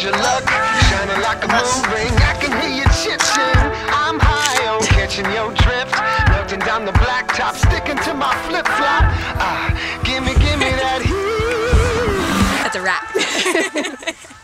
How's your luck? Shining like a moon ring. I can hear you chitching. I'm high on catching your drift. Melting down the blacktop, sticking to my flip flop. Ah, gimme, gimme that heat. That's a wrap.